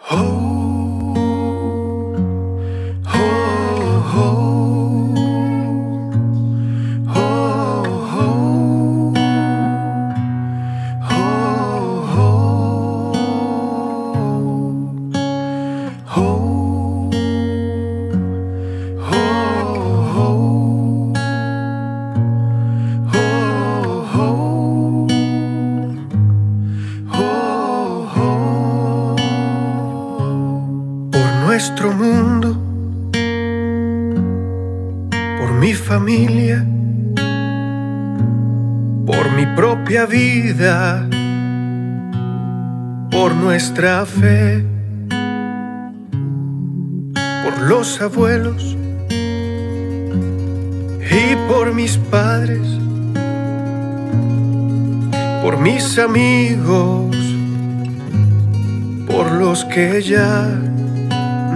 por por nuestra fe, por los abuelos y por mis padres, por mis amigos, por los que ya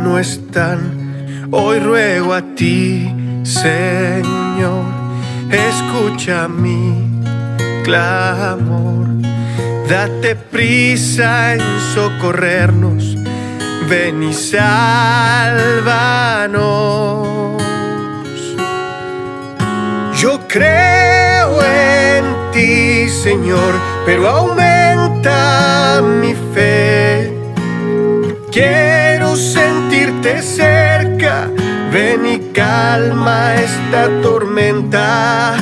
no están. Hoy ruego a ti, Señor, escucha mi clamor. Date prisa en socorrernos, ven y sálvanos. Yo creo en ti, Señor, pero aumenta mi fe. Quiero sentirte cerca, ven y calma esta tormenta.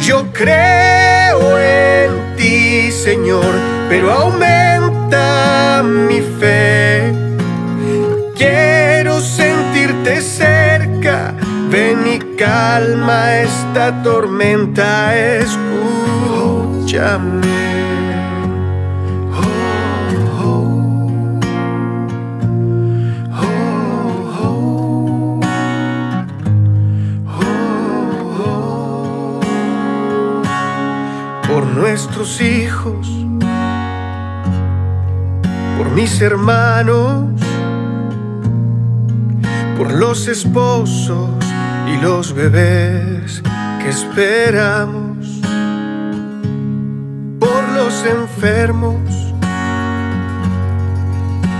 Yo creo en ti, Señor, pero aumenta mi fe. Quiero sentirte cerca, ven y calma esta tormenta. Escúchame. Nuestros hijos, por mis hermanos, por los esposos y los bebés que esperamos, por los enfermos,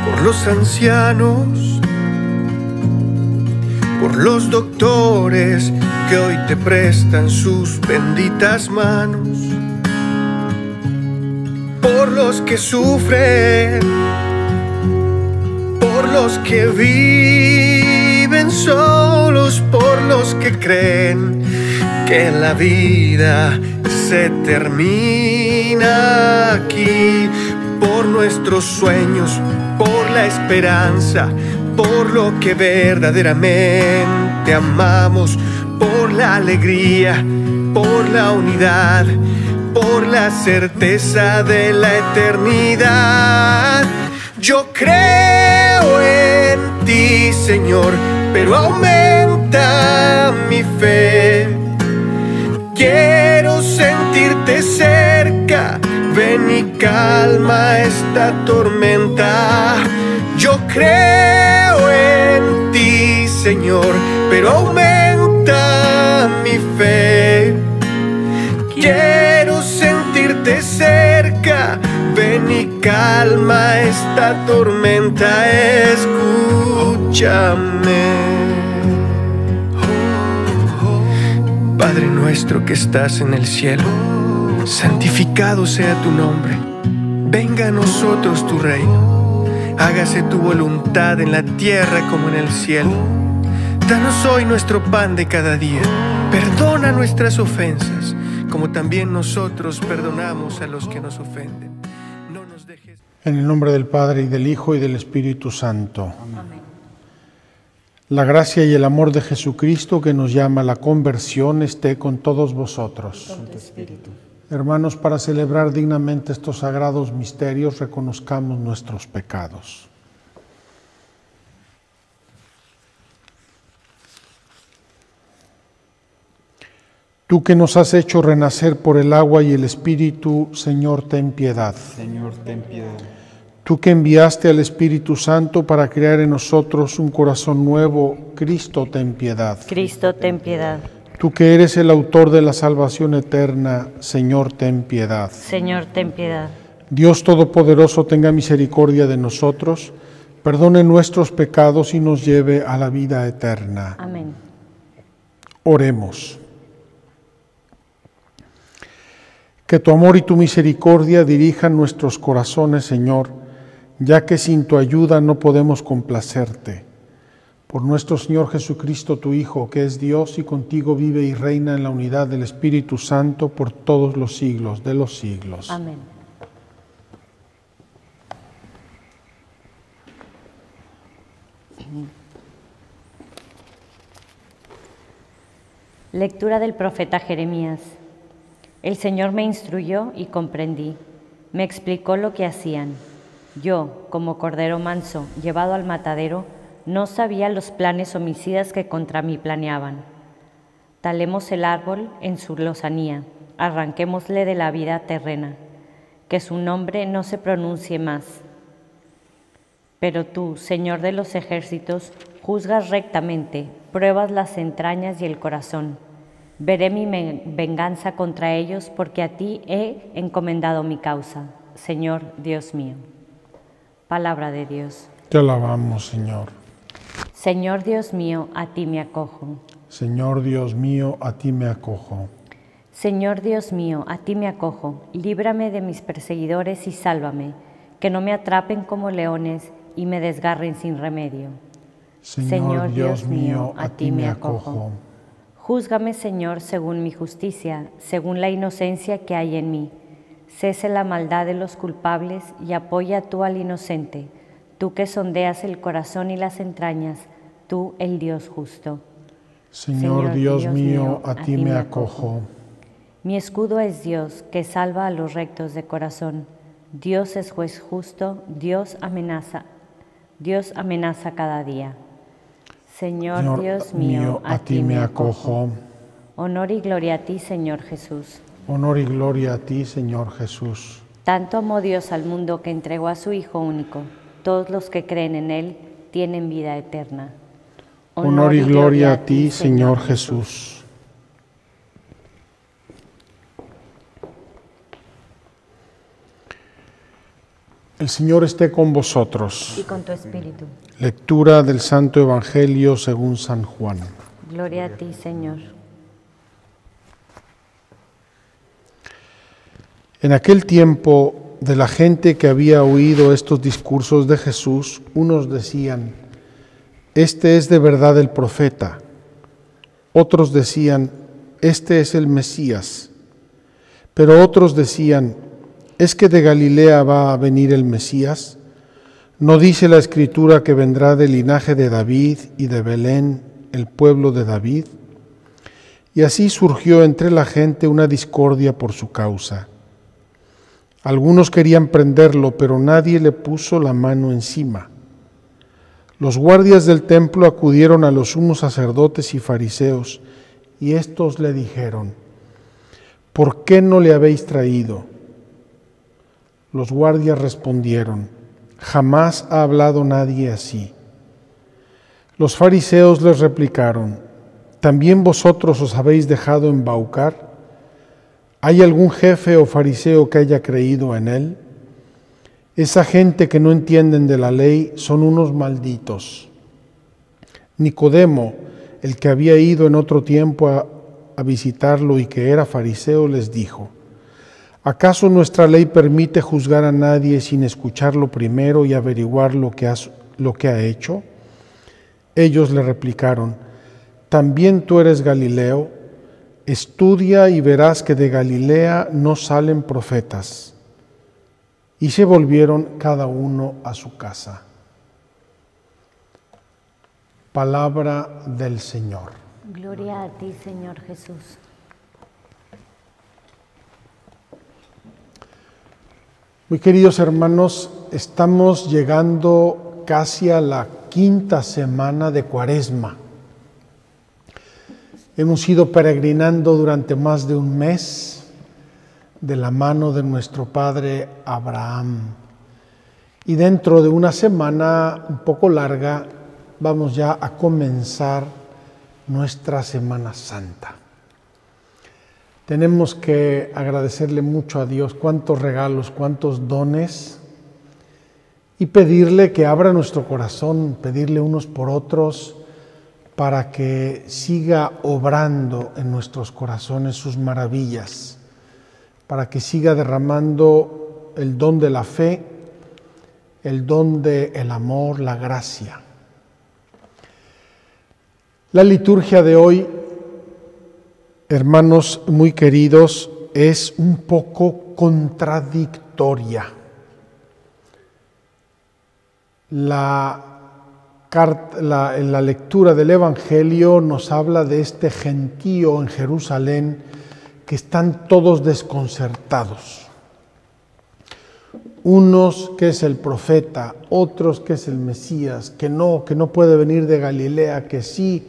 por los ancianos, por los doctores que hoy te prestan sus benditas manos los que sufren, por los que viven solos, por los que creen que la vida se termina aquí, por nuestros sueños, por la esperanza, por lo que verdaderamente amamos, por la alegría, por la unidad por la certeza de la eternidad. Yo creo en ti, Señor, pero aumenta mi fe. Quiero sentirte cerca, ven y calma esta tormenta. Yo creo en ti, Señor, pero aumenta mi fe. Quiero sentirte cerca, ven y calma esta tormenta, escúchame. Padre nuestro que estás en el cielo, santificado sea tu nombre, venga a nosotros tu reino, hágase tu voluntad en la tierra como en el cielo. Danos hoy nuestro pan de cada día, perdona nuestras ofensas como también nosotros perdonamos a los que nos ofenden. No nos dejes... En el nombre del Padre y del Hijo y del Espíritu Santo. La gracia y el amor de Jesucristo que nos llama a la conversión esté con todos vosotros. Hermanos, para celebrar dignamente estos sagrados misterios, reconozcamos nuestros pecados. Tú que nos has hecho renacer por el agua y el Espíritu, Señor, ten piedad. Señor, ten piedad. Tú que enviaste al Espíritu Santo para crear en nosotros un corazón nuevo, Cristo, ten piedad. Cristo, ten piedad. Tú que eres el autor de la salvación eterna, Señor, ten piedad. Señor, ten piedad. Dios Todopoderoso, tenga misericordia de nosotros, perdone nuestros pecados y nos lleve a la vida eterna. Amén. Oremos. Que tu amor y tu misericordia dirijan nuestros corazones, Señor, ya que sin tu ayuda no podemos complacerte. Por nuestro Señor Jesucristo, tu Hijo, que es Dios y contigo vive y reina en la unidad del Espíritu Santo por todos los siglos de los siglos. Amén. Lectura del profeta Jeremías. El Señor me instruyó y comprendí. Me explicó lo que hacían. Yo, como cordero manso, llevado al matadero, no sabía los planes homicidas que contra mí planeaban. Talemos el árbol en su lozanía, arranquémosle de la vida terrena, que su nombre no se pronuncie más. Pero tú, Señor de los ejércitos, juzgas rectamente, pruebas las entrañas y el corazón. Veré mi venganza contra ellos porque a ti he encomendado mi causa, Señor Dios mío. Palabra de Dios. Te alabamos, Señor. Señor Dios mío, a ti me acojo. Señor Dios mío, a ti me acojo. Señor Dios mío, a ti me acojo. Líbrame de mis perseguidores y sálvame, que no me atrapen como leones y me desgarren sin remedio. Señor, Dios, mío, a ti me acojo. Júzgame, Señor, según mi justicia, según la inocencia que hay en mí. Cese la maldad de los culpables y apoya tú al inocente, tú que sondeas el corazón y las entrañas, tú el Dios justo. Señor, Dios, mío, a, ti me acojo. Mi escudo es Dios, que salva a los rectos de corazón. Dios es juez justo, Dios amenaza, Dios amenaza cada día. Señor, Dios mío, a, ti me acojo. Honor y gloria a ti, Señor Jesús. Honor y gloria a ti, Señor Jesús. Tanto amó Dios al mundo que entregó a su Hijo único. Todos los que creen en Él tienen vida eterna. Honor, y gloria a ti, Señor Jesús. El Señor esté con vosotros. Y con tu espíritu. Lectura del Santo Evangelio según San Juan. Gloria a ti, Señor. En aquel tiempo de la gente que había oído estos discursos de Jesús, unos decían, este es de verdad el profeta. Otros decían, este es el Mesías. Pero otros decían, ¿es que de Galilea va a venir el Mesías? ¿No dice la escritura que vendrá del linaje de David y de Belén, el pueblo de David? Y así surgió entre la gente una discordia por su causa. Algunos querían prenderlo, pero nadie le puso la mano encima. Los guardias del templo acudieron a los sumos sacerdotes y fariseos, y estos le dijeron, ¿por qué no le habéis traído? Los guardias respondieron, jamás ha hablado nadie así. Los fariseos les replicaron, ¿también vosotros os habéis dejado embaucar? ¿Hay algún jefe o fariseo que haya creído en él? Esa gente que no entienden de la ley son unos malditos. Nicodemo, el que había ido en otro tiempo a, a visitarlo y que era fariseo, les dijo, ¿Acaso nuestra ley permite juzgar a nadie sin escucharlo primero y averiguar lo que, ha hecho? Ellos le replicaron, ¿también tú eres Galileo? Estudia y verás que de Galilea no salen profetas. Y se volvieron cada uno a su casa. Palabra del Señor. Gloria a ti, Señor Jesús. Muy queridos hermanos, estamos llegando casi a la quinta semana de Cuaresma. Hemos ido peregrinando durante más de un mes de la mano de nuestro Padre Abraham. Y dentro de una semana un poco larga vamos ya a comenzar nuestra Semana Santa. Tenemos que agradecerle mucho a Dios cuántos regalos, cuántos dones y pedirle que abra nuestro corazón, pedirle unos por otros para que siga obrando en nuestros corazones sus maravillas, para que siga derramando el don de la fe, el don del el amor, la gracia. La liturgia de hoy, hermanos muy queridos, es un poco contradictoria. La la, la, lectura del Evangelio nos habla de este gentío en Jerusalén que están todos desconcertados. Unos que es el profeta, otros que es el Mesías, que no, que no puede venir de Galilea, que sí,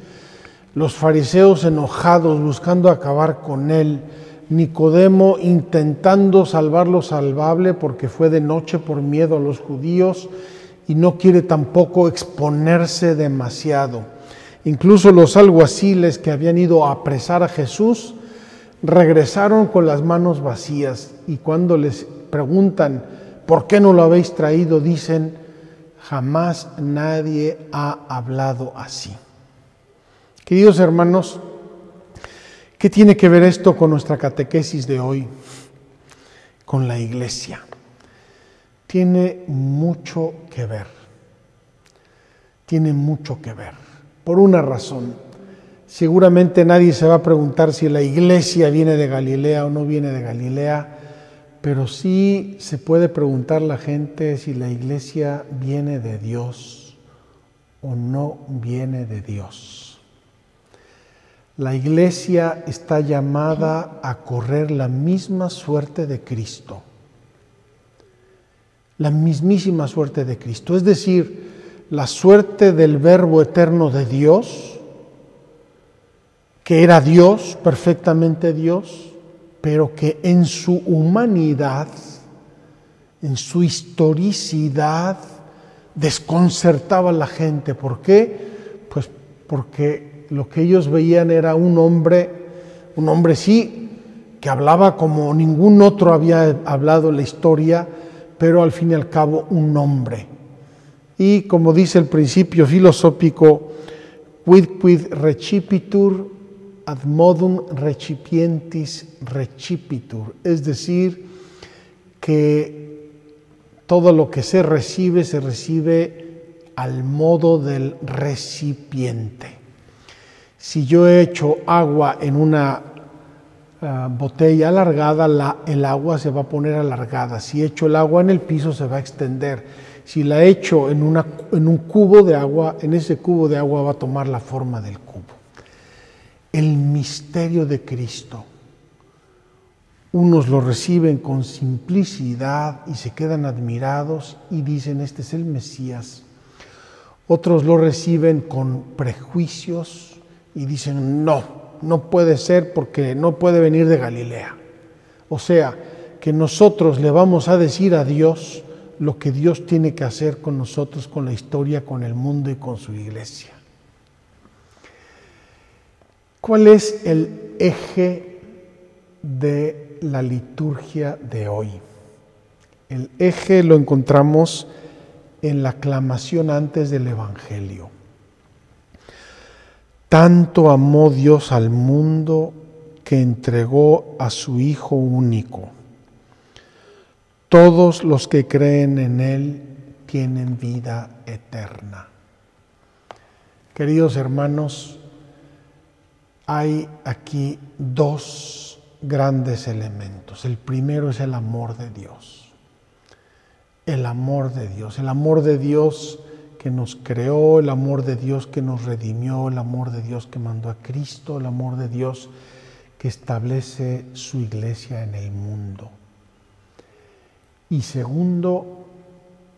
los fariseos enojados buscando acabar con él, Nicodemo intentando salvar lo salvable porque fue de noche por miedo a los judíos, y no quiere tampoco exponerse demasiado. Incluso los alguaciles que habían ido a apresar a Jesús regresaron con las manos vacías y cuando les preguntan, ¿por qué no lo habéis traído? Dicen, jamás nadie ha hablado así. Queridos hermanos, ¿qué tiene que ver esto con nuestra catequesis de hoy? Con la iglesia tiene mucho que ver. Tiene mucho que ver. Por una razón. Seguramente nadie se va a preguntar si la iglesia viene de Galilea o no viene de Galilea, pero sí se puede preguntar la gente si la iglesia viene de Dios o no viene de Dios. La iglesia está llamada a correr la misma suerte de Cristo la mismísima suerte de Cristo, es decir, la suerte del Verbo eterno de Dios, que era Dios, perfectamente Dios, pero que en su humanidad, en su historicidad, desconcertaba a la gente. ¿Por qué? Pues porque lo que ellos veían era un hombre, un hombre sí, que hablaba como ningún otro había hablado en la historia, pero al fin y al cabo un nombre. Y como dice el principio filosófico, quid quid recipitur ad modum recipientis recipitur, es decir, que todo lo que se recibe se recibe al modo del recipiente. Si yo he hecho agua en una botella alargada, la, el agua se va a poner alargada. Si echo el agua en el piso, se va a extender. Si la echo en, una, en un cubo de agua, en ese cubo de agua va a tomar la forma del cubo. El misterio de Cristo. Unos lo reciben con simplicidad y se quedan admirados y dicen, este es el Mesías. Otros lo reciben con prejuicios y dicen, no, no puede ser porque no puede venir de Galilea. O sea, que nosotros le vamos a decir a Dios lo que Dios tiene que hacer con nosotros, con la historia, con el mundo y con su iglesia. ¿Cuál es el eje de la liturgia de hoy? El eje lo encontramos en la aclamación antes del Evangelio. Tanto amó Dios al mundo que entregó a su Hijo único. Todos los que creen en Él tienen vida eterna. Queridos hermanos, hay aquí dos grandes elementos. El primero es el amor de Dios. El amor de Dios. El amor de Dios que nos creó, el amor de Dios que nos redimió, el amor de Dios que mandó a Cristo, el amor de Dios que establece su iglesia en el mundo. Y segundo,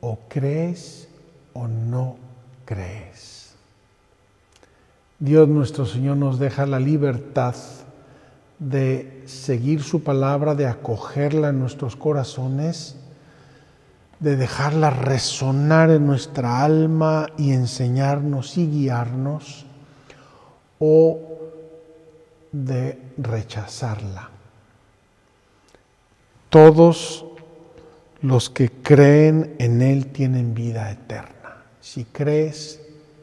o crees o no crees. Dios nuestro Señor nos deja la libertad de seguir su palabra, de acogerla en nuestros corazones de dejarla resonar en nuestra alma y enseñarnos y guiarnos, o de rechazarla. Todos Los que creen en Él tienen vida eterna. Si crees,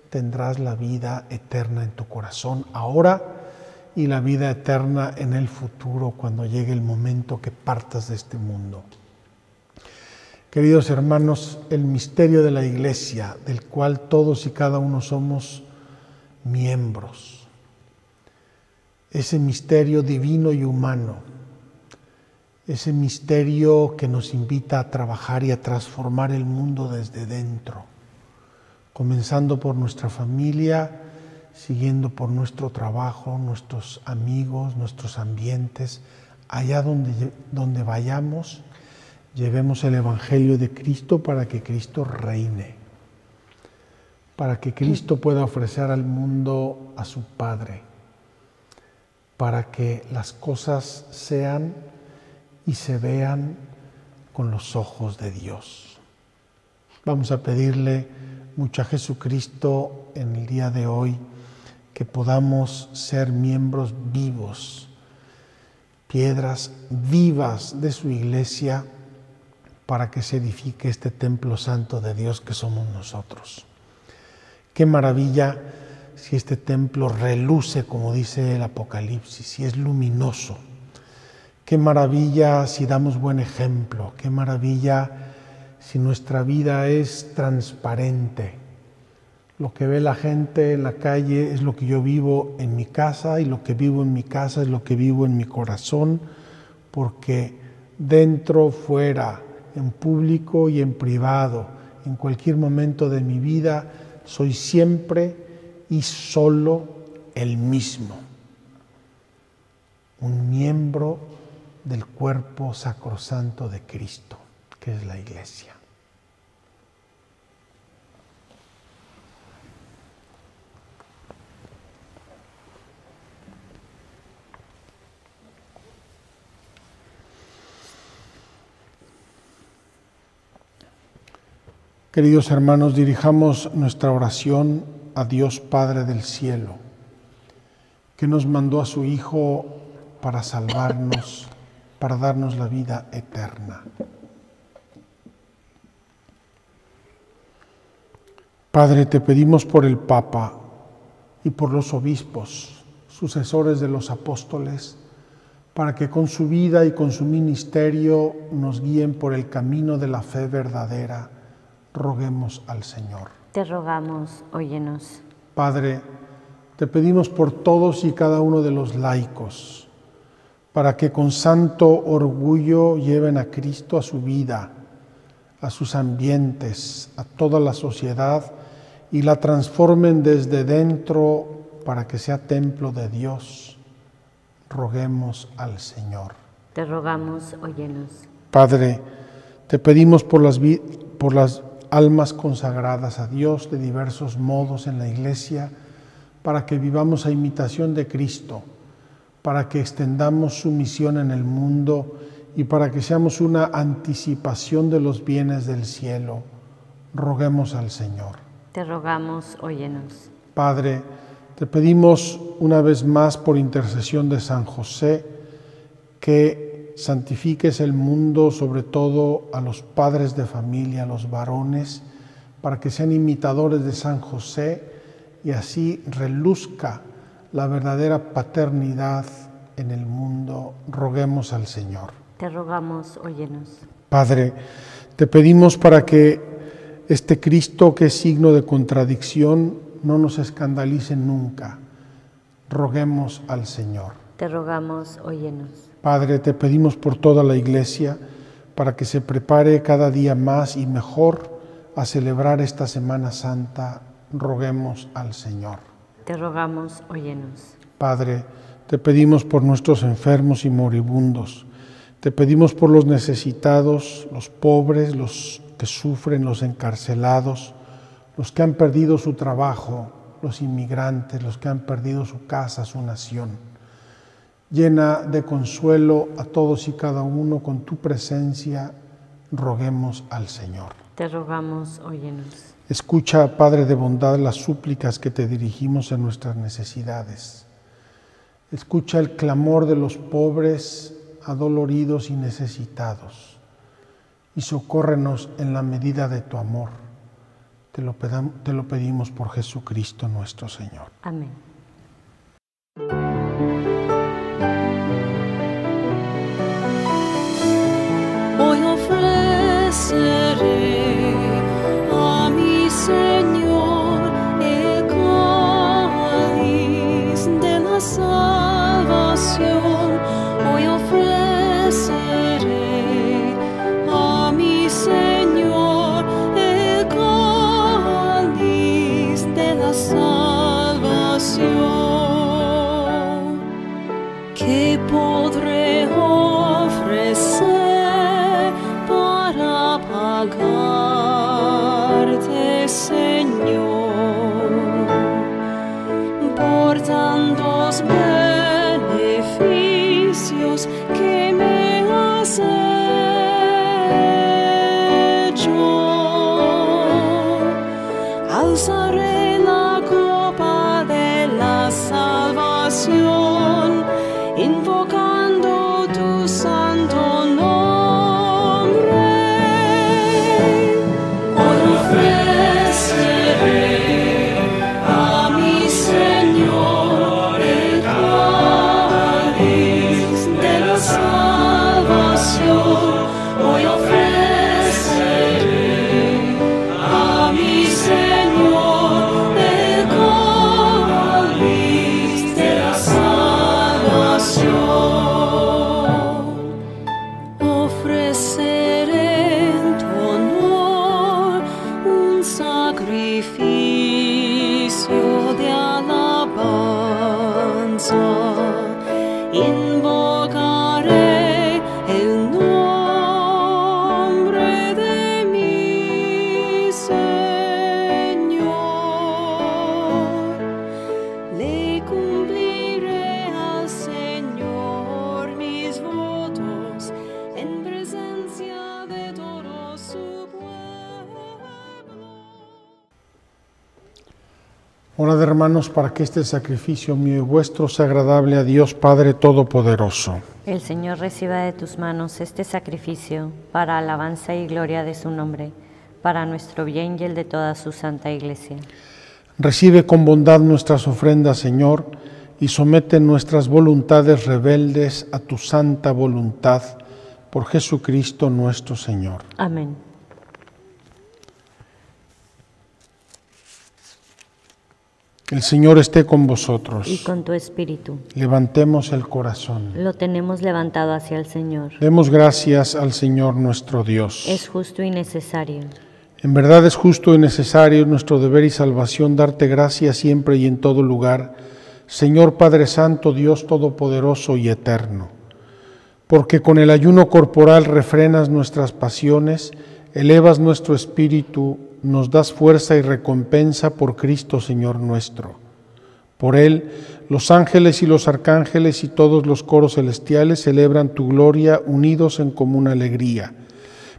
tendrás la vida eterna en tu corazón ahora y la vida eterna en el futuro cuando llegue el momento que partas de este mundo. Queridos hermanos, el misterio de la iglesia, del cual todos y cada uno somos miembros, ese misterio divino y humano, ese misterio que nos invita a trabajar y a transformar el mundo desde dentro. Comenzando por nuestra familia, siguiendo por nuestro trabajo, nuestros amigos, nuestros ambientes, allá donde, donde vayamos, llevemos el Evangelio de Cristo para que Cristo reine, para que Cristo pueda ofrecer al mundo a su Padre, para que las cosas sean y se vean con los ojos de Dios. Vamos a pedirle mucho a Jesucristo en el día de hoy, que podamos ser miembros vivos, piedras vivas de su iglesia para que se edifique este templo santo de Dios que somos nosotros. Qué maravilla si este templo reluce, como dice el Apocalipsis, si es luminoso. Qué maravilla si damos buen ejemplo. Qué maravilla si nuestra vida es transparente. Lo que ve la gente en la calle es lo que yo vivo en mi casa y lo que vivo en mi casa es lo que vivo en mi corazón, porque dentro, fuera, en público y en privado, en cualquier momento de mi vida, soy siempre y solo el mismo, un miembro del cuerpo sacrosanto de Cristo, que es la iglesia. Queridos hermanos, dirijamos nuestra oración a Dios Padre del cielo, que nos mandó a su Hijo para salvarnos, para darnos la vida eterna. Padre, te pedimos por el Papa y por los obispos, sucesores de los apóstoles, para que con su vida y con su ministerio nos guíen por el camino de la fe verdadera roguemos al Señor. Te rogamos, óyenos. Padre, te pedimos por todos y cada uno de los laicos, para que con santo orgullo lleven a Cristo a su vida, a sus ambientes, a toda la sociedad y la transformen desde dentro para que sea templo de Dios. Roguemos al Señor. Te rogamos, óyenos. Padre, te pedimos por las, por las almas consagradas a Dios de diversos modos en la iglesia, para que vivamos a imitación de Cristo, para que extendamos su misión en el mundo y para que seamos una anticipación de los bienes del cielo. Roguemos al Señor. Te rogamos, óyenos. Padre, te pedimos una vez más por intercesión de San José que santifiques el mundo, sobre todo a los padres de familia, a los varones, para que sean imitadores de San José y así reluzca la verdadera paternidad en el mundo. Roguemos al Señor. Te rogamos, óyenos. Padre, te pedimos para que este Cristo que es signo de contradicción no nos escandalice nunca. Roguemos al Señor. Te rogamos, óyenos. Padre, te pedimos por toda la iglesia para que se prepare cada día más y mejor a celebrar esta Semana Santa. Roguemos al Señor. Te rogamos, óyenos. Padre, te pedimos por nuestros enfermos y moribundos. Te pedimos por los necesitados, los pobres, los que sufren, los encarcelados, los que han perdido su trabajo, los inmigrantes, los que han perdido su casa, su nación llena de consuelo a todos y cada uno con tu presencia, roguemos al Señor. Te rogamos, óyenos. Escucha, Padre de bondad, las súplicas que te dirigimos en nuestras necesidades. Escucha el clamor de los pobres, adoloridos y necesitados. y socórrenos en la medida de tu amor. Te lo, te lo pedimos por Jesucristo nuestro Señor. Amén. day. Hermanos para que este sacrificio mío y vuestro sea agradable a Dios Padre Todopoderoso. El Señor reciba de tus manos este sacrificio para alabanza y gloria de su nombre, para nuestro bien y el de toda su santa iglesia. Recibe con bondad nuestras ofrendas, Señor, y somete nuestras voluntades rebeldes a tu santa voluntad, por Jesucristo nuestro Señor. Amén. El Señor esté con vosotros. Y con tu espíritu. Levantemos el corazón. Lo tenemos levantado hacia el Señor. Demos gracias al Señor nuestro Dios. Es justo y necesario. En verdad es justo y necesario nuestro deber y salvación darte gracias siempre y en todo lugar, Señor Padre Santo, Dios Todopoderoso y Eterno, porque con el ayuno corporal refrenas nuestras pasiones, elevas nuestro espíritu, nos das fuerza y recompensa por Cristo Señor nuestro. Por Él, los ángeles y los arcángeles y todos los coros celestiales celebran tu gloria unidos en común alegría.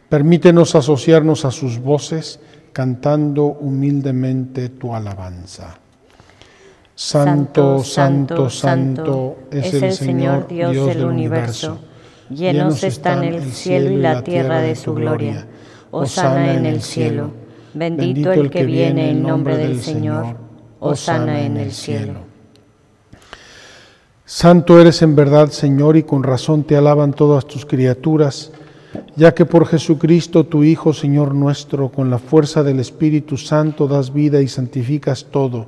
Permítenos asociarnos a sus voces, cantando humildemente tu alabanza. Santo, santo, santo es el Señor Dios del universo. Llenos están el cielo y la tierra de su gloria. Osana en el cielo. Bendito el que viene en nombre del Señor. Osana en el cielo. Santo eres en verdad, Señor, y con razón te alaban todas tus criaturas, ya que por Jesucristo, tu Hijo, Señor nuestro, con la fuerza del Espíritu Santo das vida y santificas todo,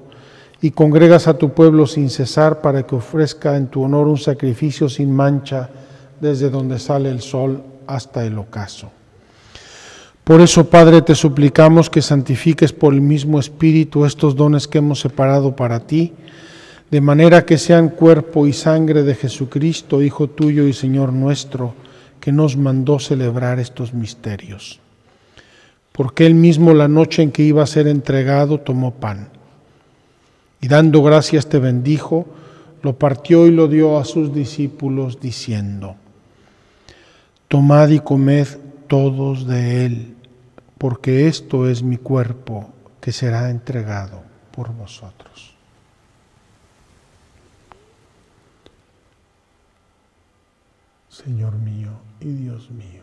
y congregas a tu pueblo sin cesar para que ofrezca en tu honor un sacrificio sin mancha desde donde sale el sol hasta el ocaso. Por eso, Padre, te suplicamos que santifiques por el mismo Espíritu estos dones que hemos separado para ti, de manera que sean cuerpo y sangre de Jesucristo, Hijo tuyo y Señor nuestro, que nos mandó celebrar estos misterios. Porque él mismo la noche en que iba a ser entregado tomó pan y dando gracias te bendijo, lo partió y lo dio a sus discípulos diciendo, Tomad y comed todos de él, porque esto es mi cuerpo que será entregado por vosotros. Señor mío y Dios mío,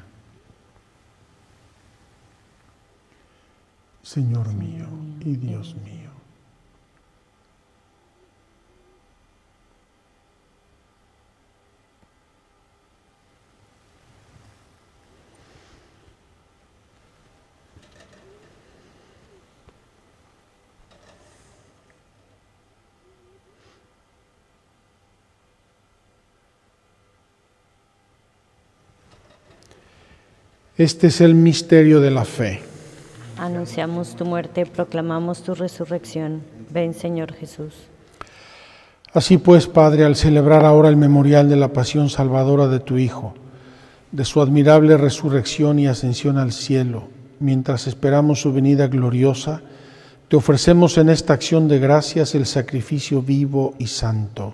Señor mío y Dios mío. Este es el misterio de la fe. Anunciamos tu muerte, proclamamos tu resurrección. Ven, Señor Jesús. Así pues, Padre, al celebrar ahora el memorial de la pasión salvadora de tu Hijo, de su admirable resurrección y ascensión al cielo, mientras esperamos su venida gloriosa, te ofrecemos en esta acción de gracias el sacrificio vivo y santo.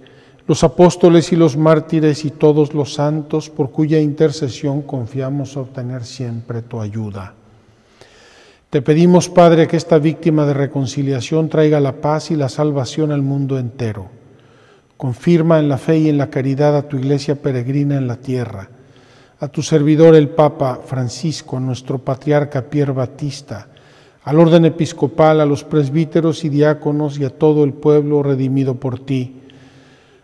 los apóstoles y los mártires y todos los santos, por cuya intercesión confiamos obtener siempre tu ayuda. Te pedimos, Padre, que esta víctima de reconciliación traiga la paz y la salvación al mundo entero. Confirma en la fe y en la caridad a tu iglesia peregrina en la tierra, a tu servidor el Papa Francisco, a nuestro patriarca Pierre Batista, al orden episcopal, a los presbíteros y diáconos y a todo el pueblo redimido por ti.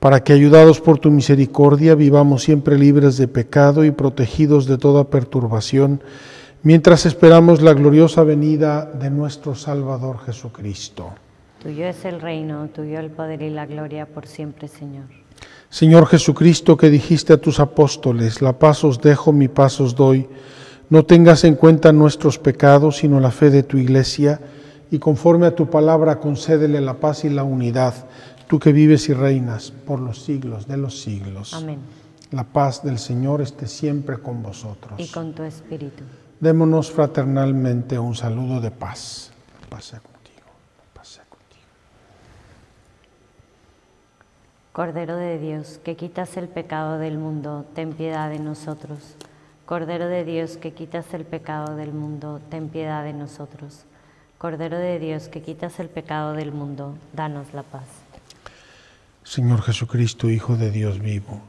para que ayudados por tu misericordia vivamos siempre libres de pecado y protegidos de toda perturbación, mientras esperamos la gloriosa venida de nuestro Salvador Jesucristo. Tuyo es el reino, tuyo el poder y la gloria por siempre, Señor. Señor Jesucristo, que dijiste a tus apóstoles, la paz os dejo, mi paz os doy, no tengas en cuenta nuestros pecados, sino la fe de tu iglesia, y conforme a tu palabra concédele la paz y la unidad tú que vives y reinas por los siglos de los siglos. Amén. La paz del Señor esté siempre con vosotros. Y con tu espíritu. Démonos fraternalmente un saludo de paz. Paz sea contigo. Paz sea contigo. Cordero de Dios, que quitas el pecado del mundo, ten piedad de nosotros. Cordero de Dios, que quitas el pecado del mundo, ten piedad de nosotros. Cordero de Dios, que quitas el pecado del mundo, danos la paz. Señor Jesucristo, Hijo de Dios vivo,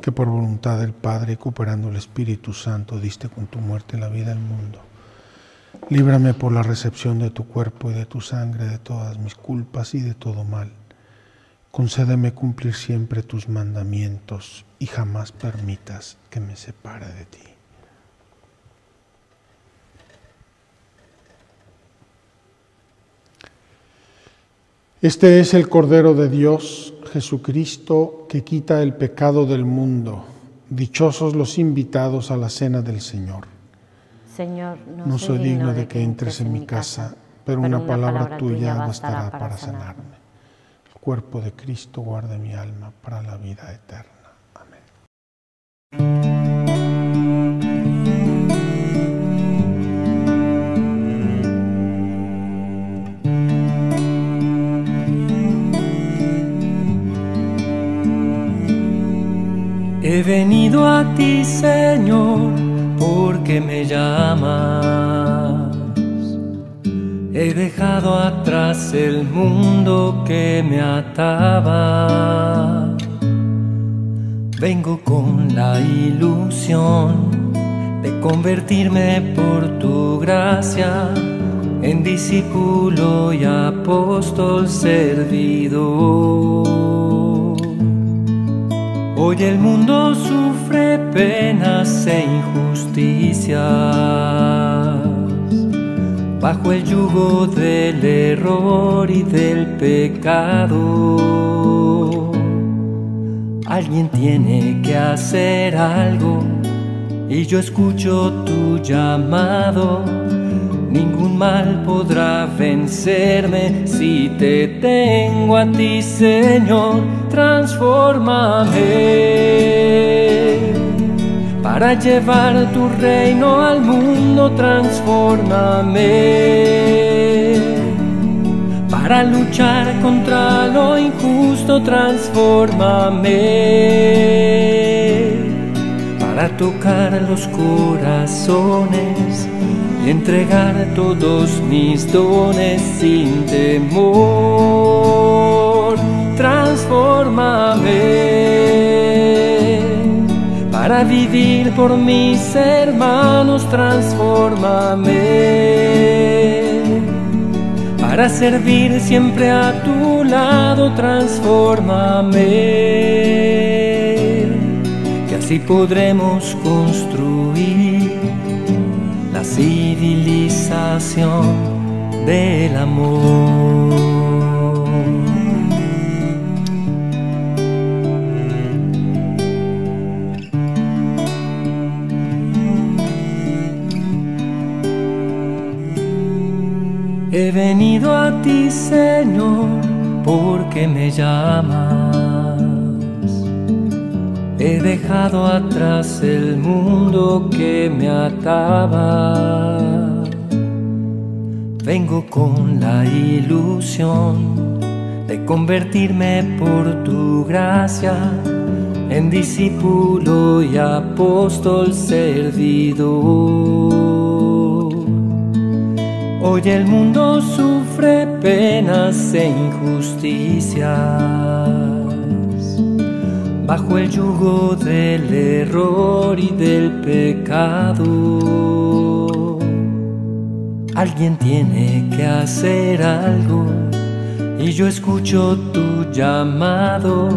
que por voluntad del Padre, cooperando el Espíritu Santo, diste con tu muerte la vida al mundo. Líbrame por la recepción de tu cuerpo y de tu sangre de todas mis culpas y de todo mal. Concédeme cumplir siempre tus mandamientos y jamás permitas que me separe de ti. Este es el Cordero de Dios, Jesucristo, que quita el pecado del mundo. Dichosos los invitados a la cena del Señor. Señor, no, No soy digno de que entres en mi casa, pero una palabra tuya bastará para sanarme. El cuerpo de Cristo guarde mi alma para la vida eterna. Amén. He venido a ti, Señor, porque me llamas. He dejado atrás el mundo que me ataba. Vengo con la ilusión de convertirme por tu gracia en discípulo y apóstol servidor. Hoy el mundo sufre penas e injusticias bajo el yugo del error y del pecado. Alguien tiene que hacer algo y yo escucho tu llamado. Ningún mal podrá vencerme si te tengo a ti, Señor. Transfórmame para llevar tu reino al mundo. Transfórmame para luchar contra lo injusto. Transfórmame para tocar los corazones entregar todos mis dones sin temor. Transfórmame para vivir por mis hermanos. Transfórmame para servir siempre a tu lado. Transfórmame que así podremos construir del amor. He venido a ti, Señor, porque me llamas. He dejado atrás el mundo que me ataba. Vengo con la ilusión de convertirme por tu gracia en discípulo y apóstol servidor. Hoy el mundo sufre penas e injusticias bajo el yugo del error y del pecado. Alguien tiene que hacer algo y yo escucho tu llamado.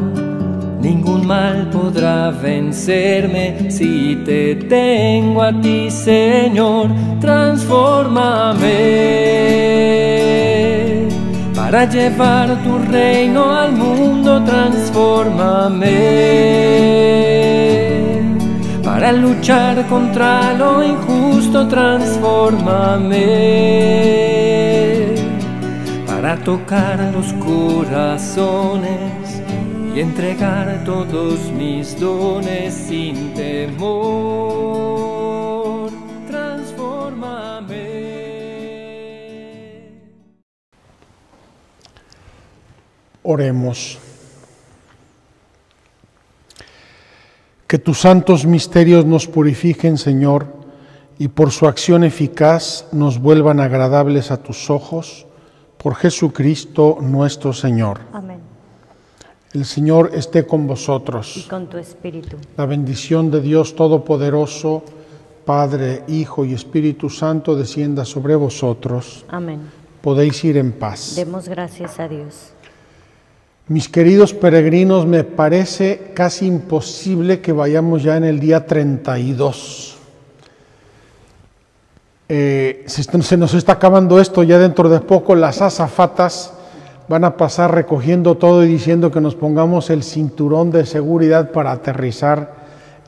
Ningún mal podrá vencerme si te tengo a ti, Señor. Transfórmame para llevar tu reino al mundo. Transfórmame para luchar contra lo injusto. Transfórmame para tocar los corazones y entregar todos mis dones sin temor. Transfórmame. Oremos. Que tus santos misterios nos purifiquen, Señor, y por su acción eficaz nos vuelvan agradables a tus ojos, por Jesucristo nuestro Señor. Amén. El Señor esté con Y vosotros. con tu espíritu. La bendición de Dios Todopoderoso, Padre, Hijo y Espíritu Santo, descienda sobre vosotros. Amén. Podéis ir en paz. Demos gracias a Dios. Mis queridos peregrinos, me parece casi imposible que vayamos ya en el día 32. Eh, se, se nos está acabando esto, ya dentro de poco las azafatas van a pasar recogiendo todo y diciendo que nos pongamos el cinturón de seguridad para aterrizar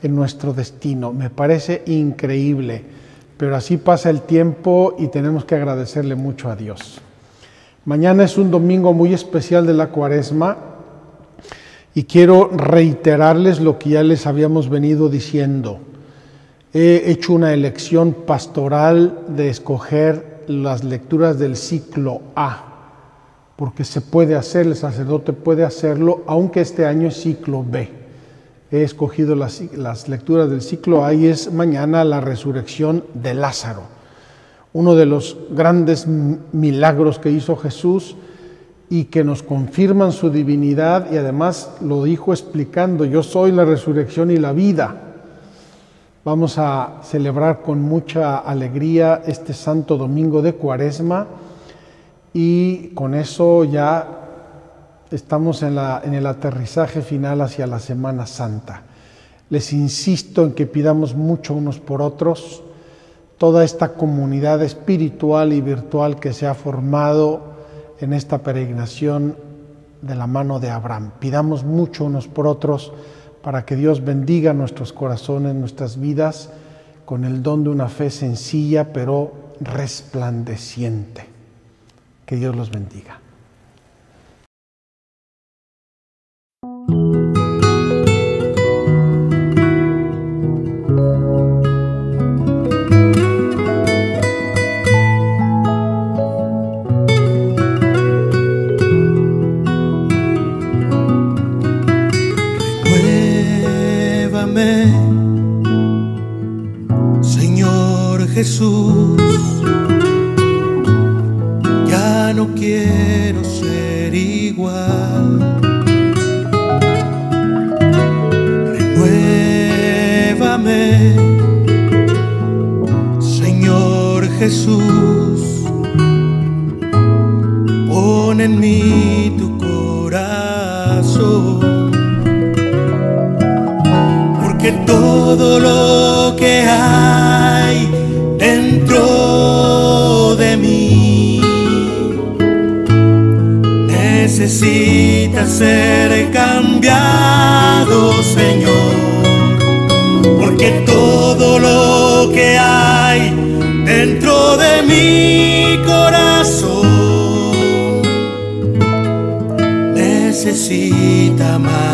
en nuestro destino. Me parece increíble, pero así pasa el tiempo y tenemos que agradecerle mucho a Dios. Mañana es un domingo muy especial de la cuaresma y quiero reiterarles lo que ya les habíamos venido diciendo. He hecho una elección pastoral de escoger las lecturas del ciclo A, porque se puede hacer, el sacerdote puede hacerlo, aunque este año es ciclo B. He escogido las, lecturas del ciclo A y es mañana la resurrección de Lázaro uno de los grandes milagros que hizo Jesús y que nos confirman su divinidad y además lo dijo explicando, yo soy la resurrección y la vida. Vamos a celebrar con mucha alegría este Santo Domingo de Cuaresma y con eso ya estamos en el aterrizaje final hacia la Semana Santa. Les insisto en que pidamos mucho unos por otros toda esta comunidad espiritual y virtual que se ha formado en esta peregrinación de la mano de Abraham. Pidamos mucho unos por otros para que Dios bendiga nuestros corazones, nuestras vidas, con el don de una fe sencilla pero resplandeciente. Que Dios los bendiga. Señor Jesús. Ya no quiero ser igual. Renuévame, Señor Jesús. Todo lo que hay dentro de mí. Necesita ser cambiado, Señor, porque todo lo que hay dentro de mi corazón necesita más